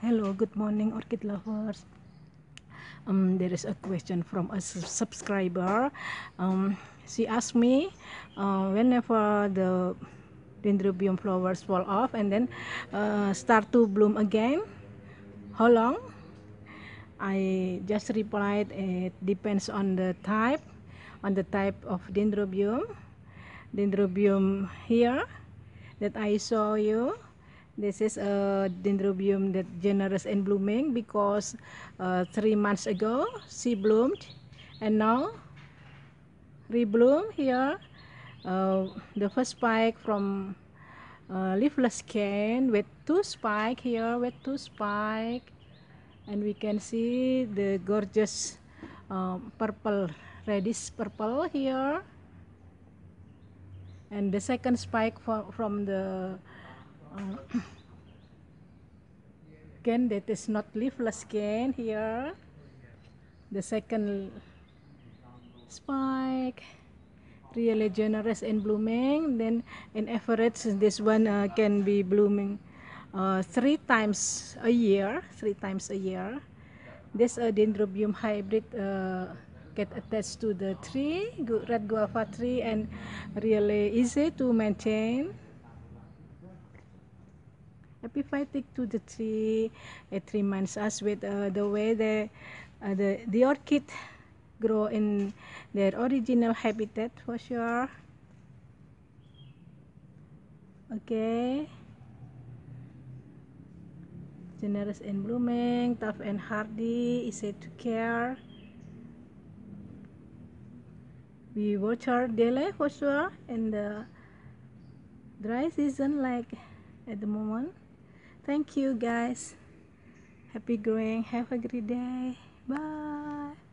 Hello, good morning, orchid lovers. Um, there is a question from a subscriber. Um, she asked me uh, whenever the dendrobium flowers fall off and then uh, start to bloom again, how long? I just replied it depends on the type, on the type of dendrobium. Dendrobium here that I saw you this is a dendrobium that generous and blooming because uh, three months ago she bloomed and now rebloom here. Uh, the first spike from uh, leafless cane with two spike here with two spike and we can see the gorgeous um, purple reddish purple here and the second spike from the again that is not leafless again here. The second spike really generous and blooming. Then in average this one uh, can be blooming uh, three times a year three times a year. This uh, dendrobium hybrid uh, get attached to the tree red guava tree and really easy to maintain epiphytic to the tree. It reminds us with uh, the way the, uh, the, the orchid grow in their original habitat for sure. Okay. Generous and blooming, tough and hardy, easy to care. We water daily for sure in the dry season like at the moment. Thank you guys. Happy growing. Have a great day. Bye.